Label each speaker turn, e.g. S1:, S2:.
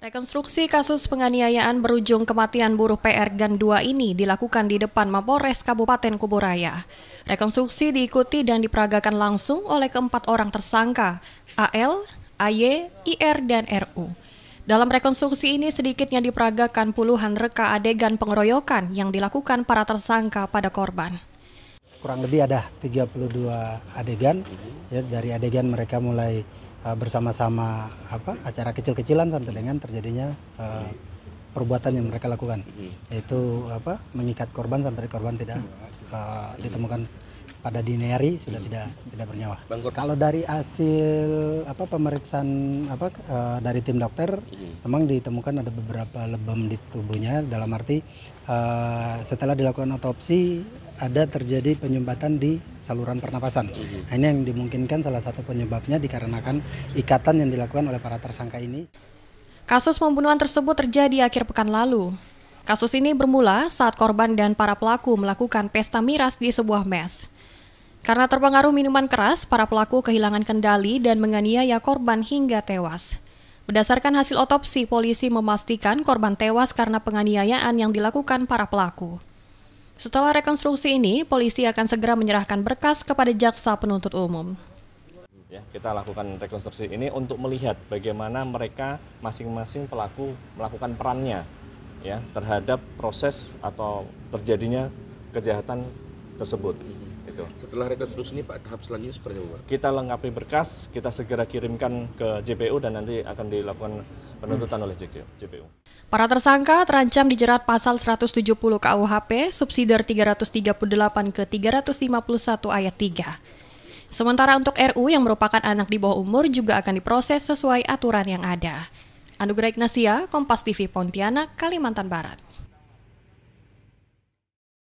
S1: Rekonstruksi kasus penganiayaan berujung kematian buruh PR GAN 2 ini dilakukan di depan Mapolres Kabupaten Kuburaya. Rekonstruksi diikuti dan diperagakan langsung oleh keempat orang tersangka, AL, AY, IR, dan RU. Dalam rekonstruksi ini sedikitnya diperagakan puluhan reka adegan pengeroyokan yang dilakukan para tersangka pada korban.
S2: Kurang lebih ada 32 adegan, ya, dari adegan mereka mulai uh, bersama-sama apa acara kecil-kecilan sampai dengan terjadinya uh, perbuatan yang mereka lakukan. Yaitu apa mengikat korban sampai korban tidak uh, ditemukan pada dini hari sudah tidak tidak bernyawa. Kalau dari hasil apa pemeriksaan apa uh, dari tim dokter memang ditemukan ada beberapa lebam di tubuhnya. Dalam arti uh, setelah dilakukan otopsi ada terjadi penyumbatan di saluran pernapasan. Nah, ini yang dimungkinkan salah satu penyebabnya dikarenakan ikatan yang dilakukan oleh para tersangka ini.
S1: Kasus pembunuhan tersebut terjadi akhir pekan lalu. Kasus ini bermula saat korban dan para pelaku melakukan pesta miras di sebuah mes. Karena terpengaruh minuman keras, para pelaku kehilangan kendali dan menganiaya korban hingga tewas. Berdasarkan hasil otopsi, polisi memastikan korban tewas karena penganiayaan yang dilakukan para pelaku. Setelah rekonstruksi ini, polisi akan segera menyerahkan berkas kepada jaksa penuntut umum.
S3: Ya, kita lakukan rekonstruksi ini untuk melihat bagaimana mereka masing-masing pelaku melakukan perannya ya terhadap proses atau terjadinya kejahatan tersebut.
S4: Itu. Setelah rekonstruksi ini Pak, tahap selanjutnya seperti apa?
S3: Kita lengkapi berkas, kita segera kirimkan ke JPU dan nanti akan dilakukan penuntutan oleh JPU.
S1: Para tersangka terancam dijerat pasal 170 KUHP subsidiar 338 ke 351 ayat 3. Sementara untuk RU yang merupakan anak di bawah umur juga akan diproses sesuai aturan yang ada. Anugerah Ignasia, Kompas TV Pontianak, Kalimantan Barat.